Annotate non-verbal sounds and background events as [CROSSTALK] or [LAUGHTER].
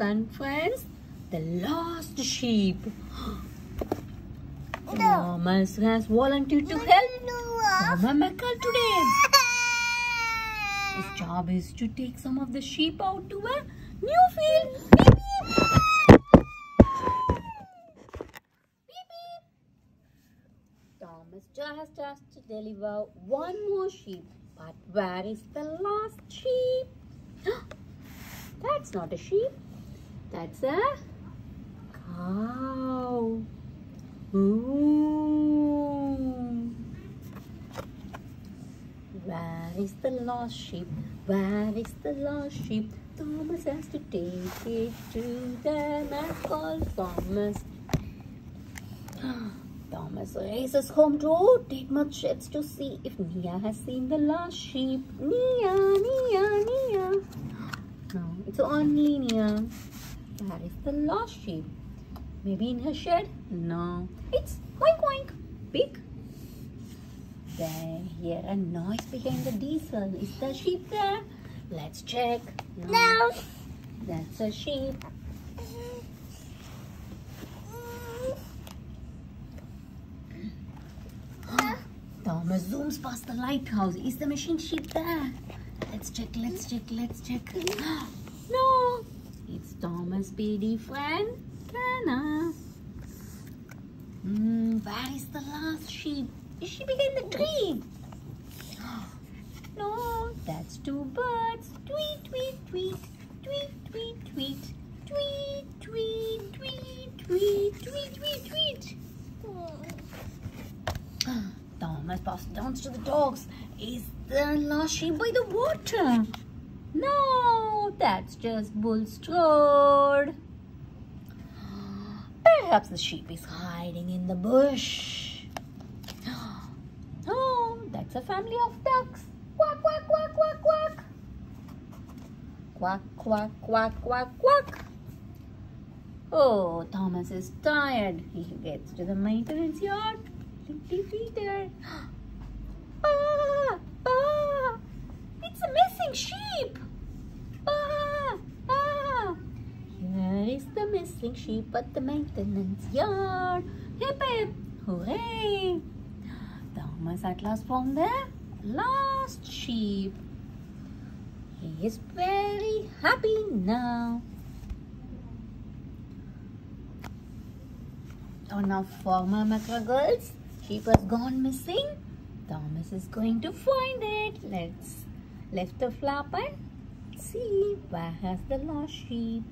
and friends, the lost sheep. [GASPS] Thomas has volunteered to help Mama Meckle today. His job is to take some of the sheep out to a new field. Beep, beep. Beep, beep. Thomas just has to deliver one more sheep. But where is the last sheep? [GASPS] That's not a sheep. That's a cow. Ooh. Where is the lost sheep? Where is the lost sheep? Thomas has to take it to the man called [GASPS] Thomas. Thomas races home to Tidmouth sheds to see if Nia has seen the lost sheep. Nia, Nia, Nia. [GASPS] No, it's only Nia. Where is the lost sheep? Maybe in her shed? No. It's oink oink. Big. They hear a noise behind the diesel. Is the sheep there? Let's check. No. That's a sheep. [GASPS] Thomas zooms past the lighthouse. Is the machine sheep there? Let's check, let's check, let's check. [GASPS] no, it's Thomas P.D. Fontana. Mm, where is the last sheep? Is she behind the tree? [GASPS] No, that's two birds. Tweet, tweet, tweet. Tweet, tweet, tweet. Tweet, tweet, tweet, tweet, tweet, tweet, tweet. [GASPS] Thomas passed down to the dogs. Is the last sheep by the water? No that's just Bulstrode. Perhaps the sheep is hiding in the bush. [GASPS] Oh, that's a family of ducks. Quack, quack, quack, quack, quack. Quack, quack, quack, quack, quack. Oh, Thomas is tired. He gets to the maintenance yard. Feeder. [GASPS] Ah, ah, it's a missing sheep. Ah, ah. Missing sheep at the maintenance yard. Hip hip, hooray. Thomas at last found the last sheep. He is very happy now. One of former McGregor's sheep has gone missing. Thomas is going to find it. Let's lift the flap and see where has the lost sheep.